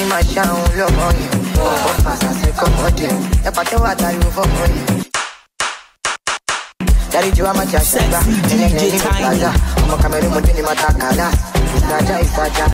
ní máa ṣàrùn lọ́mọ yẹn ọ̀pọ̀ fàṣàṣe kọ́mọdé ẹ pàtẹ́wọ́ àtàlù fọ́mọ yẹn. Dari jiwa macha shagba, nene nene plaza, ọmọ Cameroon mo dé ni mata kala, ìsajà ìsajà.